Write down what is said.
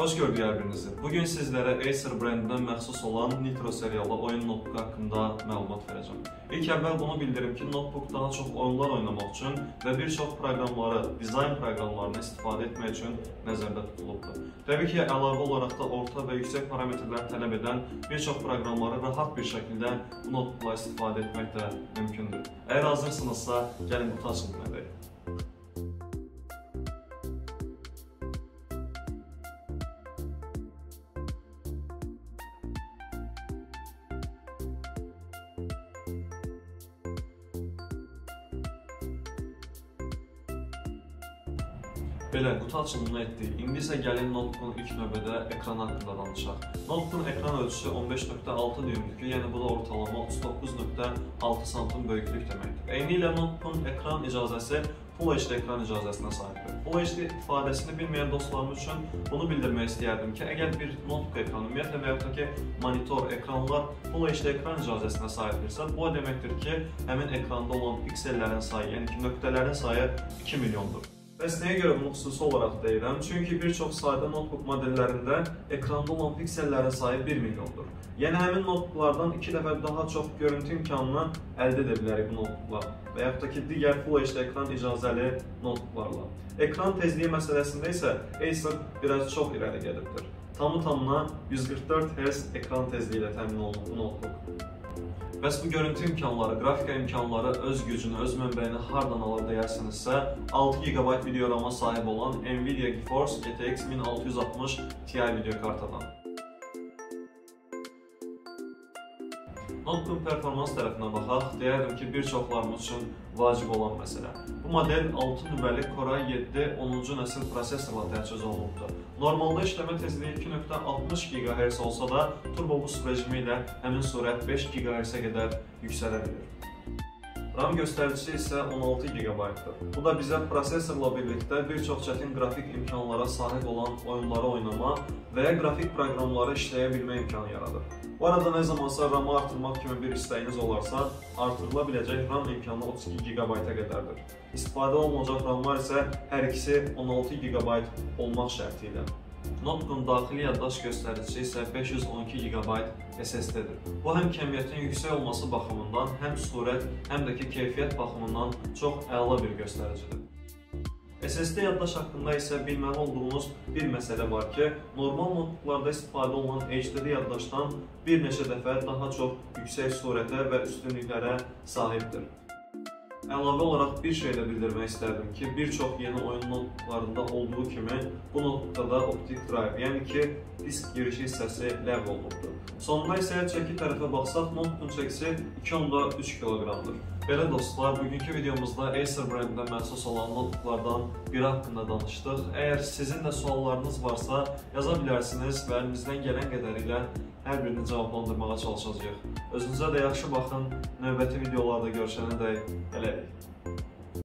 Xoş gördük hər birinizi. Bu gün sizlərə Acer brendindən məxsus olan Nitro seriyalı oyun notebook haqqında məlumat verəcəm. İlk əvvəl bunu bildirim ki, notebook daha çox oyunlar oynamaq üçün və bir çox proqramları, dizayn proqramlarını istifadə etmək üçün nəzərdə tutulubdur. Təbii ki, əlavə olaraq da orta və yüksək parametrlər tələb edən bir çox proqramları rahat bir şəkildə bu notebookla istifadə etmək də mümkündür. Əgər hazırsınızsa, gəlin qutu açılımına Belə, qutu açılımını etdik. İndi isə gəlin notebookun ilk növbədə ekran haqqında danışaq. Notebookun ekran ölçüsü 15.6 düymdür ki, yəni bu da ortalama 39.6 sm böyüklük deməkdir. Eyni ilə notebookun ekran icazəsi Full HD ekran icazəsinə sahibdir. Full HD ifadəsini bilməyən dostlarımız üçün bunu bildirmək istəyərdim ki, əgər bir notebook ekranı, ümumiyyətlə və yaxud da ki, monitor, ekranlar Full HD ekran icazəsinə sahibdirsə, bu o deməkdir ki, həmin ekranda olan piksellərin sayı, yəni ki, nöqtələrin sayı 2 milyondur. Bəs nəyə görə bunu xüsusi olaraq deyirəm? Çünki bir çox sayda notebook modellərində ekranda olan piksellərin sayı 1 milyondur. Yəni həmin notebooklardan 2 dəfə daha çox görüntü imkanını əldə edə bilərik bu notebooklarla və yaxud da ki, digər Full HD ekran icazəli notebooklarla. Ekran tezliyi məsələsində isə Acer biraz çox irəli gedibdir. Tamı tamına 144 Hz ekran tezliyi ilə təmin olunub bu notebook. Bəs bu görüntü imkanları, qrafika imkanları öz gücünü, öz mənbəyini hardan alır deyərsinizsə, 6 GB video RAM-a sahib olan Nvidia GeForce GTX 1660 Ti video kartadan. Notebook performans tərəfinə baxaq, deyərdim ki, bir çoxlarımız üçün vacib olan məsələ. Bu model 6 nüvəli Core i7 10-cu nəsil prosesorla təchiz olunubdur. Normalda işləmə tezliyi 2.60 GHz olsa da, Turbo Boost rejimi ilə həmin sürət 5 GHz-ə qədər yüksələ bilir. RAM göstəricisi isə 16 GB-dır. Bu da bizə prosesorla birlikdə bir çox çətin qrafik imkanlara sahib olan oyunları oynama və ya qrafik proqramları işləyə bilmə imkanı yaradır. Bu arada nə zamansa RAM-ı artırmaq kimi bir istəyiniz olarsa, artırıla biləcək RAM imkanı 32 GB-a qədərdir. İstifadə olunacaq RAM-lar isə hər ikisi 16 GB olmaq şərti ilə. Notebookun daxili yaddaş göstəricisi isə 512 GB SSD-dir. Bu həm kəmiyyətin yüksək olması baxımından, həm surət, həm də ki keyfiyyət baxımından çox əla bir göstəricidir. SSD yaddaş haqqında isə bilməli olduğunuz bir məsələ var ki, normal notebooklarda istifadə olunan HDD yaddaşdan bir neçə dəfə daha çox yüksək surətə və üstünlüklərə sahibdir. Əlavə olaraq bir şey də bildirmək istərdim ki, bir çox yeni oyun notebooklarında olduğu kimi bu notebookda da optik drive, yəni ki, disk girişi hissəsi ləğv olunubdur. Sonunda isə çəki tərəfə baxsaq, notebookun çəkisi 2.3 kq-dır. Belə dostlar, bugünkü videomuzda Acer brendindən məxsus olan notebooklardan biri haqqında danışdıq. Əgər sizin də suallarınız varsa, yaza bilərsiniz və əlimizdən gələn qədərilə hər birini cavablandırmağa çalışacağıq. Özünüzə də yaxşı baxın. Növbəti videolarda görüşənə dək hələlik.